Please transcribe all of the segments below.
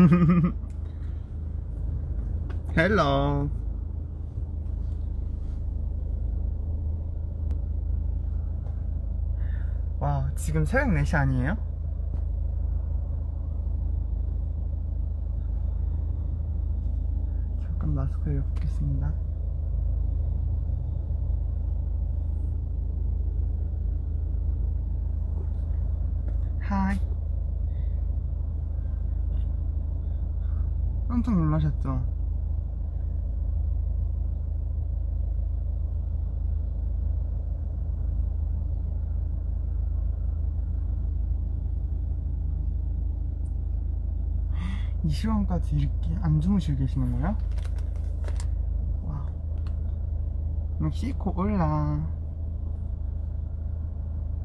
헬로 와 지금 새벽 4시 아니에요? 잠깐 마스크를 벗겠습니다 하이 깜짝 놀라셨죠? 이 시간까지 이렇게 안 주무시고 계시는 거예요? 와. 멕시코 올라.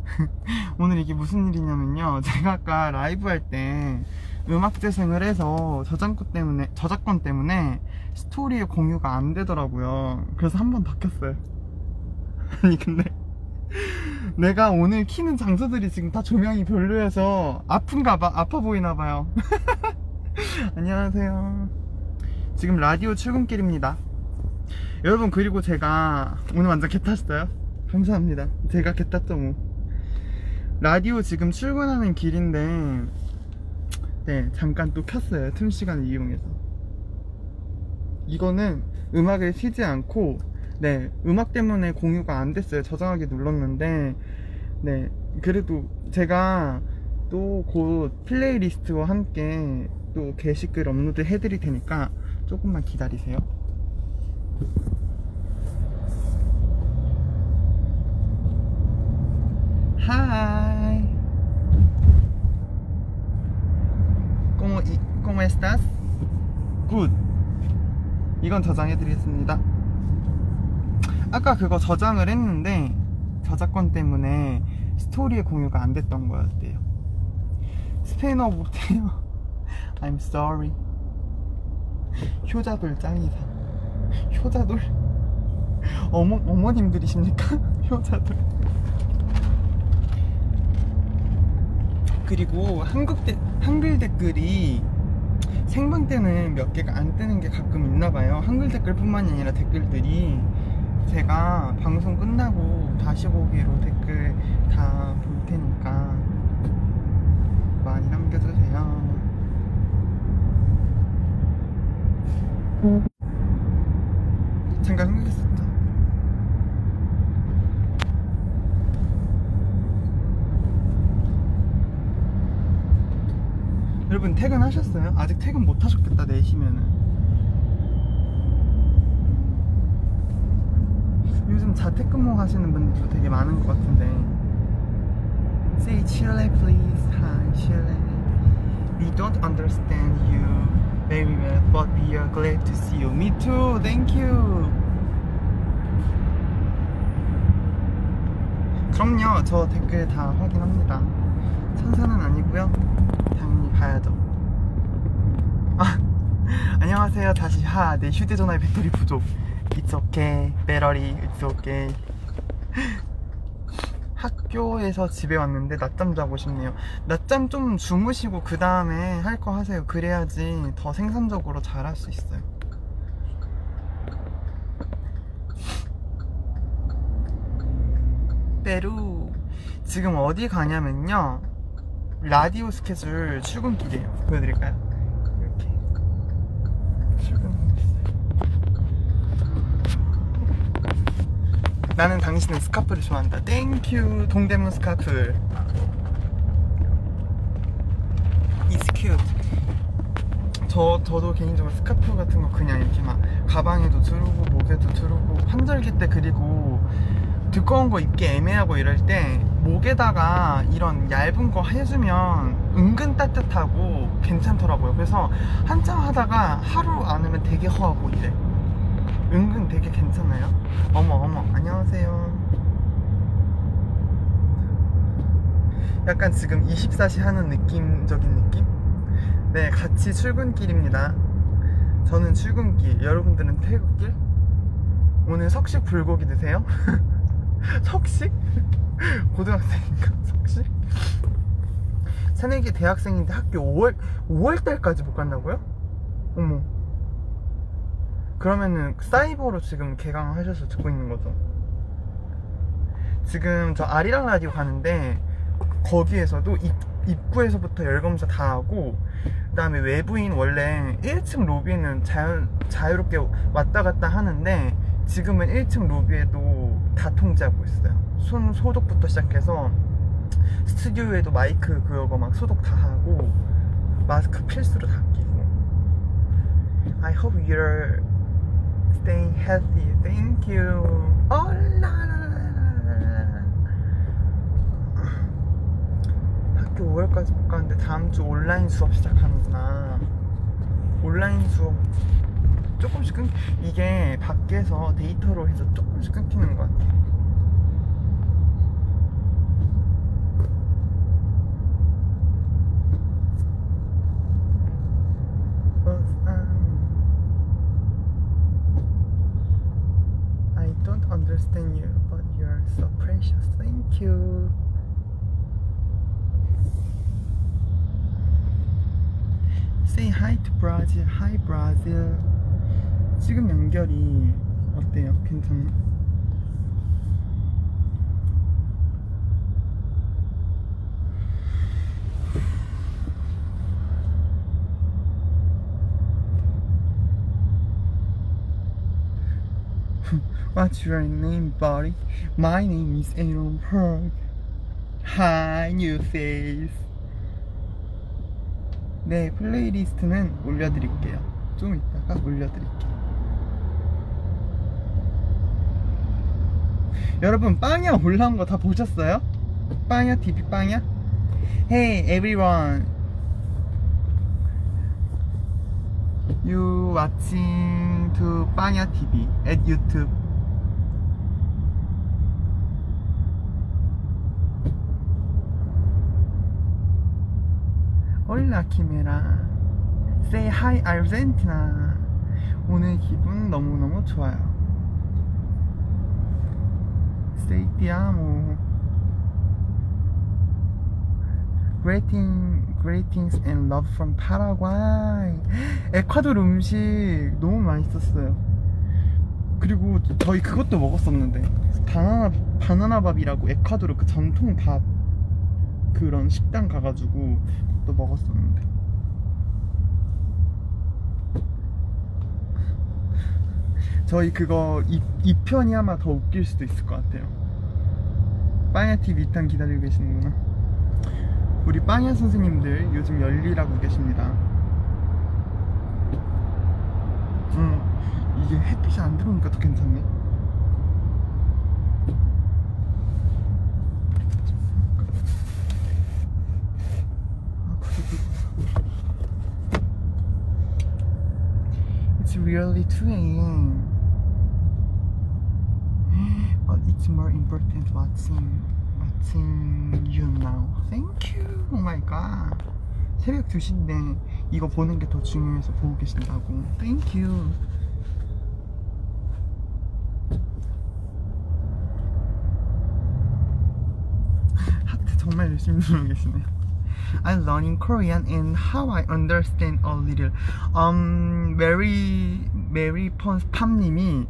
오늘 이게 무슨 일이냐면요. 제가 아까 라이브 할 때 음악 재생을 해서 저작권 때문에, 저작권 때문에 스토리에 공유가 안 되더라고요. 그래서 한 번 바뀌었어요. 아니, 근데 내가 오늘 키는 장소들이 지금 다 조명이 별로여서 아픈가 봐. 아파 보이나 봐요. 안녕하세요. 지금 라디오 출근길입니다. 여러분, 그리고 제가 오늘 완전 개 탔어요. 감사합니다. 제가 개 탔죠, 뭐. 라디오 지금 출근하는 길인데, 네, 잠깐 또 켰어요. 틈 시간을 이용해서. 이거는 음악을 쉬지 않고, 네, 음악 때문에 공유가 안 됐어요. 저장하기 눌렀는데, 네, 그래도 제가 또 곧 playlist와 함께 또 게시글 업로드 해드릴 테니까 조금만 기다리세요. Hi. ¿Cómo, y- ¿Cómo estás? Good. 이건 저장해드리겠습니다. 아까 그거 저장을 했는데 저작권 때문에 스토리에 공유가 안 됐던 거였대요. 스페인어 못해요. I'm sorry. 효자돌 짱이다. 효자돌? 어머, 어머님들이십니까? 효자돌. 그리고 한국 대, 한글 댓글이 생방 때는 몇 개가 안 뜨는 게 가끔 있나 봐요. 한글 댓글뿐만이 아니라 댓글들이 제가 방송 끝나고 다시 보기로 댓글 다 볼 테니까 많이 남겨주세요. 잠깐 흥했었죠. 여러분 퇴근하셨어요? 아직 퇴근 못 하셨겠다 내시면은 요즘 자택근무 하시는 분들도 되게 많은 것 같은데 Say Chile please Hi Chile We don't understand you very well but we are glad to see you Me too Thank you 그럼요 저 댓글 다 확인합니다 천사는 아니고요. 당연히 봐야죠. 아 안녕하세요. 다시 하내 휴대전화의 배터리 부족. It's okay. 배터리 It's okay. 학교에서 집에 왔는데 낮잠 자고 싶네요. 낮잠 좀 주무시고 그 다음에 할 거 하세요. 그래야지 더 생산적으로 잘 할 수 있어요. 페루 지금 어디 가냐면요 라디오 스케줄 출근길이에요 보여드릴까요? 이렇게. 있어요 나는 당신의 스카프를 좋아한다. Thank you 동대문 스카프. Cute. 저, 저도 개인적으로 스카프 같은 거 그냥 이렇게 막 가방에도 두르고 목에도 두르고 환절기 때 그리고 두꺼운 거 입기 애매하고 이럴 때 목에다가 이런 얇은 거 해주면 은근 따뜻하고 괜찮더라고요. 그래서 한참 하다가 하루 안으면 되게 허하고 이래. 은근 되게 괜찮아요. 어머 어머 안녕하세요. 약간 지금 24시 하는 느낌적인 느낌? 네 같이 출근길입니다. 저는 출근길, 여러분들은 퇴근길? 오늘 석식 불고기 드세요? 석식? 고등학생인가 석식? 새내기 대학생인데 학교 5월 5월 달까지 못 간다고요? 어머. 그러면은 사이버로 지금 개강하셔서 듣고 있는 거죠? 지금 저 아리랑 라디오 가는데 거기에서도 입, 입구에서부터 열검사 다 하고 그 다음에 외부인 원래 1층 로비는 자연, 자유롭게 왔다 갔다 하는데 지금은 1층 로비에도 다 통제하고 있어요. 손 소독부터 시작해서 스튜디오에도 마이크 그거 막 소독 다 하고 마스크 필수로 다 끼고 I hope you're staying healthy. Thank you. Oh. 학교 5월까지 못 가는데 다음 주 온라인 수업 시작하는구나. 온라인 수업 조금씩 끊 이게 밖에서 데이터로 해서 조금씩 끊기는 것 같아. Brazil. Hi Brazil. 지금 연결이 어때요? 괜찮나? What's your name, buddy? My name is Aaron Park. Hi, new face. 네, playlist는 올려드릴게요. 좀 이따가 올려드릴게요. 여러분, 빵야 올라온 거 다 보셨어요? 빵야 TV 빵야? Hey everyone. You watching to 빵야 TV at YouTube. Hola 키메라 Say hi Argentina 오늘 기분 너무너무 좋아요 Say ti amo. Greeting, greetings and love from Paraguay. 에콰도르 음식 너무 맛있었어요. 그리고 저희 그것도 먹었었는데 바나나, 바나나 밥이라고 에콰도르 그 전통 밥 그런 식당 가가지고 또 먹었었는데. 저희 그거 2, 편이 아마 더 웃길 수도 있을 것 같아요 빵야TV 2탄 기다리고 계시는구나. 우리 빵야 선생님들 요즘 열일하고 계십니다. 음, 이게 햇빛이 안 들어오니까 더 괜찮네. It's really 2 a.m. But it's more important watching, watching you now. Thank you. Oh my god. 새벽 2시인데 이거 보는 게 더 중요해서 보고 계신다고. Thank you. 하트 정말 열심히 누르고 계시네요. I'm learning Korean and how I understand a little. Um, Mary, Mary 팜님이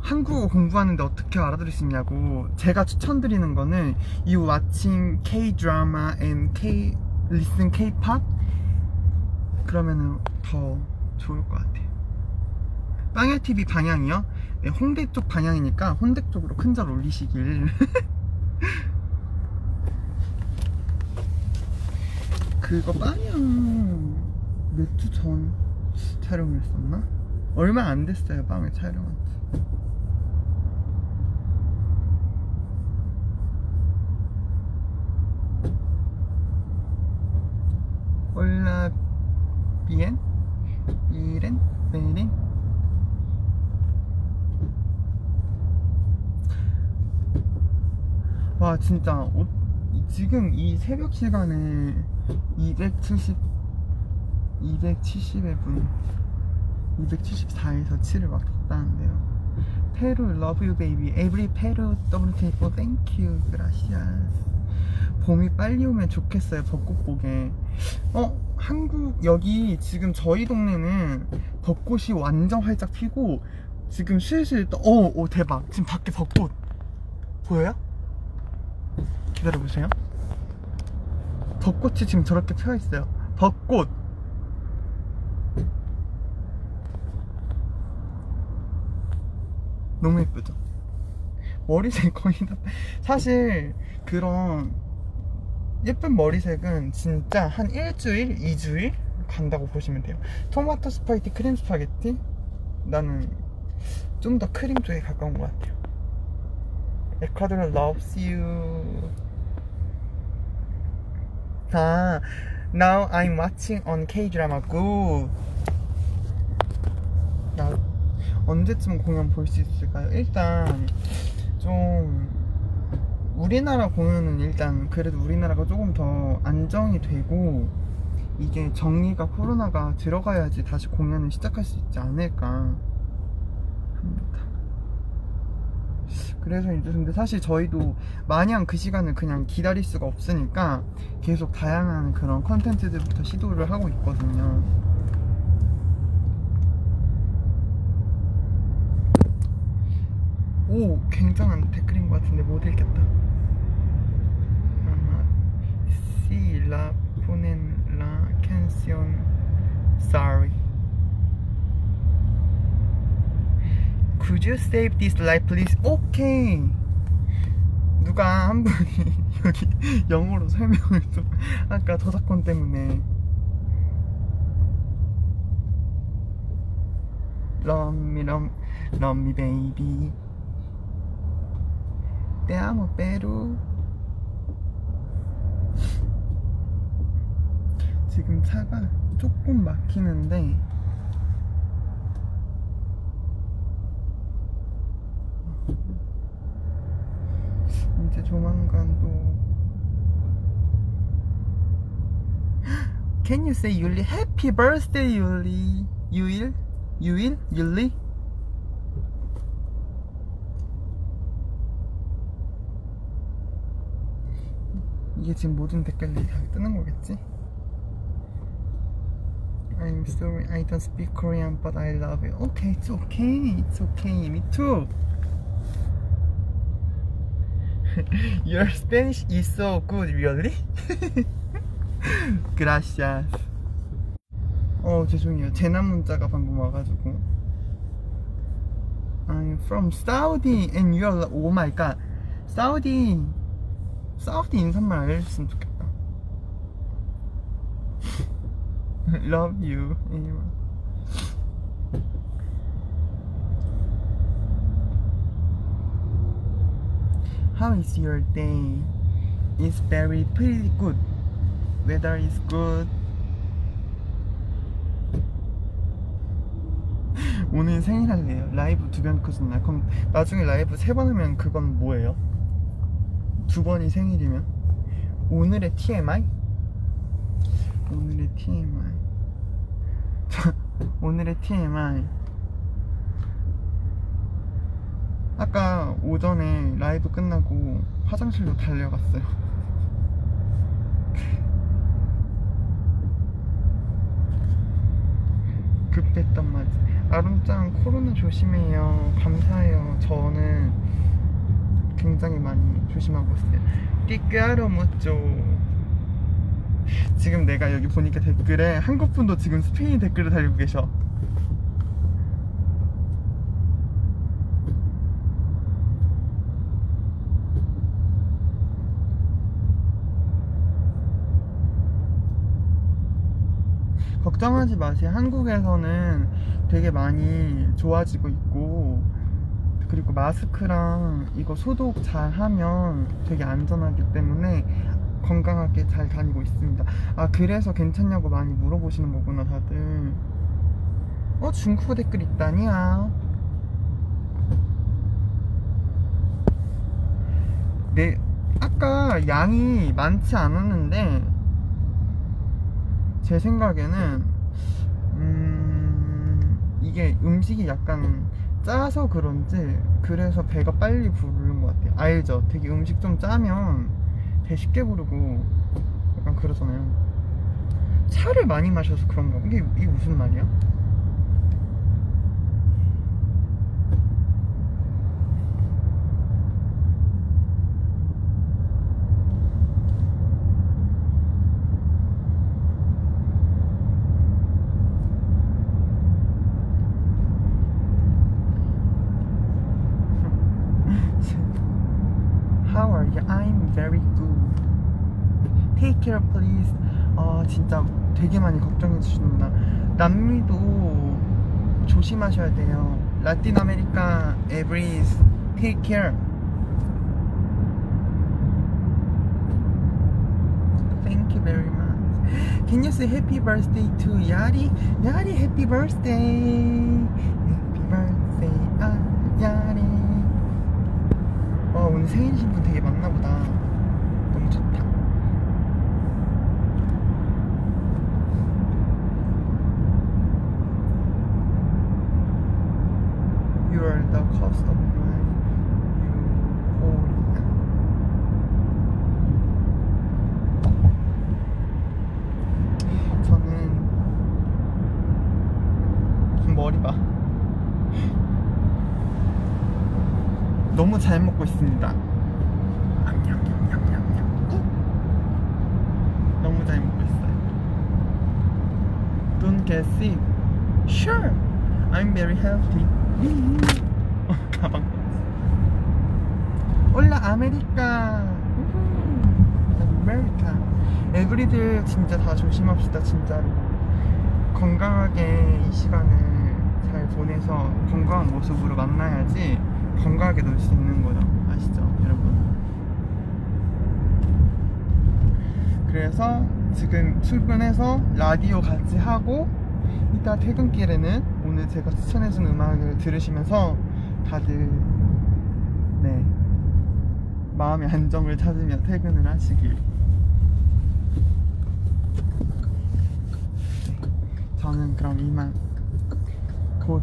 한국어 공부하는데 어떻게 알아들을 수 있냐고 제가 추천드리는 거는 You watching K-drama and K, listen K-pop 그러면은 더 좋을 것 같아요. 빵야TV 방향이요? 네, 홍대 쪽 방향이니까 홍대 쪽으로 큰 절 올리시길. 그거 빵이랑 몇주 전 촬영을 했었나? 얼마 안 됐어요 빵을 촬영한 지 올라 비엔 비렌 베린 와 진짜 어, 지금 이 새벽 시간에 270 270의 분 274에서 7을 왔다는데요 페루 you baby every Peru WTF thank you gracias 봄이 빨리 오면 좋겠어요 벚꽃 보게 어 한국 여기 지금 저희 동네는 벚꽃이 완전 활짝 피고 지금 슬슬 또, 어, 오 대박. 지금 밖에 벚꽃. 보여요? 기다려보세요. 벚꽃이 지금 저렇게 펴있어요. 벚꽃! 너무 예쁘죠? 머리색 거의 다 사실 그런 예쁜 머리색은 진짜 한 일주일, 이주일 간다고 보시면 돼요. 토마토 스파게티, 크림 스파게티? 나는 좀 더 크림 쪽에 가까운 것 같아요. 에콰도르 loves you. 아 Now I'm watching on K-drama. Good. 나 언제쯤 공연 볼 수 있을까요? 일단 좀 우리나라 공연은 일단 그래도 우리나라가 조금 더 안정이 되고 이게 정리가 코로나가 들어가야지 다시 공연을 시작할 수 있지 않을까 합니다. 그래서 이제 근데 사실 저희도 마냥 그 시간을 그냥 기다릴 수가 없으니까 계속 다양한 그런 컨텐츠들부터 시도를 하고 있거든요. 오, 굉장한 댓글인 것 같은데 못 읽겠다. 아마 si la ponen la canción sorry. Could you save this life please? 오케이. 누가 한 분이 여기 영어로 설명을 좀 아까 저작권 때문에 Love me, love, love me baby Te amo Peru 지금 차가 조금 막히는데 이제 조만간 또 Can you say 율리 Happy birthday 율리 유일? 유일? 율리? 이게 지금 모든 댓글들이 다 뜨는 거겠지? I'm sorry I don't speak Korean but I love it Okay, it's okay, it's okay, me too Your Spanish is so good, really? Gracias 어 죄송해요 재난 문자가 방금 와가지고 I'm from Saudi and you're oh my god Saudi 사우디 인사말 알려줬으면 좋겠다 Love you How is your day? It's very pretty good Weather is good 오늘 생일 할래요 라이브 두번 켜줬나 그럼 나중에 라이브 세 번 하면 그건 뭐예요? 두 번이 생일이면 오늘의 TMI? 오늘의 TMI 오늘의 TMI 아까 오전에 라이브 끝나고 화장실로 달려갔어요. 급했단 말이지 아름짱 코로나 조심해요. 감사해요. 저는 굉장히 많이 조심하고 있어요. 띠까로 무죠 지금 내가 여기 보니까 댓글에 한국분도 지금 스페인 댓글을 달리고 계셔. 걱정하지 마세요. 한국에서는 되게 많이 좋아지고 있고 그리고 마스크랑 이거 소독 잘 하면 되게 안전하기 때문에 건강하게 잘 다니고 있습니다. 아 그래서 괜찮냐고 많이 물어보시는 거구나 다들. 어 중국어 댓글 있다니야 네 아까 양이 많지 않았는데 제 생각에는 음 이게 음식이 약간 짜서 그런지 그래서 배가 빨리 부르는 것 같아요. 알죠? 되게 음식 좀 짜면 배 쉽게 부르고 약간 그러잖아요. 차를 많이 마셔서 그런가? 봐. 이게 이게 무슨 말이야? How are you? I'm very good. Take care, please. 아 진짜 되게 많이 걱정해 주시는구나. 남미도 조심하셔야 돼요. 라틴 아메리카, 에브리스, take care. Thank you very much. Can you say happy birthday to Yari? Yari, happy birthday. Happy birthday, 아, Yari. 와 오늘 생일이신 분 되게 많나 보다 너무 좋다 You are the cost of my euphoria 저는 머리 봐 너무 잘 먹고 있습니다. 너무 잘 먹고 있어요. Don't get sick. Sure, I'm very healthy. 어, 가방. Hola 아메리카. 아메리카. 애구리들 진짜 다 조심합시다 진짜로. 건강하게 이 시간을 잘 보내서 건강한 모습으로 만나야지 건강하게 놀 수 있는 거죠. 아시죠, 여러분? 그래서 지금 출근해서 라디오 같이 하고 이따 퇴근길에는 오늘 제가 추천해준 음악을 들으시면서 다들 네 마음의 안정을 찾으며 퇴근을 하시길. 네, 저는 그럼 이만 곧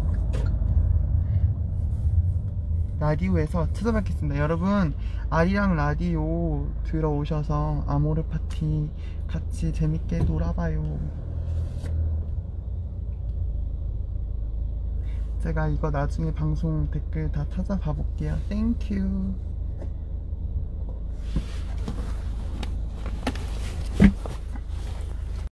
라디오에서 찾아뵙겠습니다. 여러분, 아리랑 라디오 들어오셔서 아모르 파티 같이 재밌게 놀아봐요. 제가 이거 나중에 방송 댓글 다 찾아봐 볼게요. Thank you.